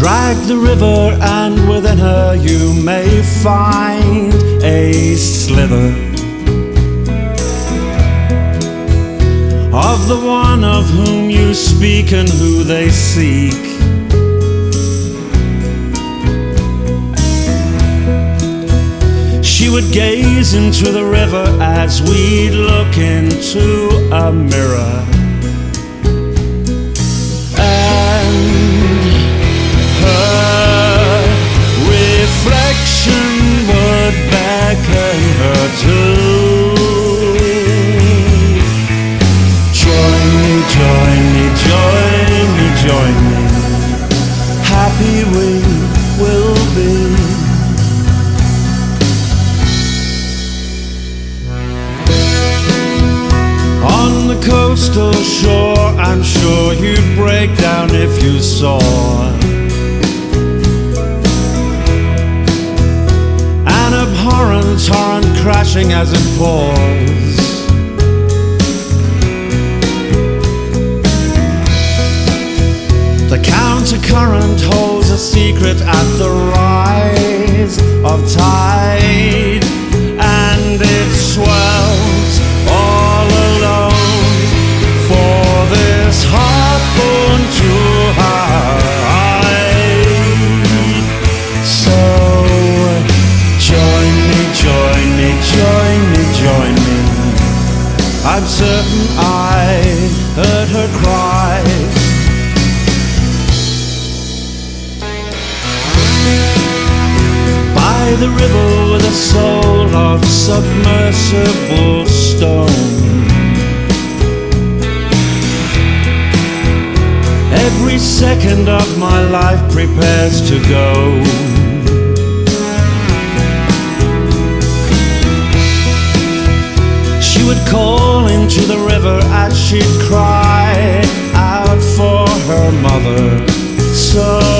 Drag the river, and within her you may find a slither of the one of whom you speak and who they seek. She would gaze into the river as we'd look into a mirror. Coastal shore, I'm sure you'd break down if you saw an abhorrent torrent crashing as it pours. The countercurrent holds a secret at the rise certain I heard her cry. by the river with a soul of submersible stone. Every second of my life prepares to go. Would call into the river as she'd cry out for her mother. So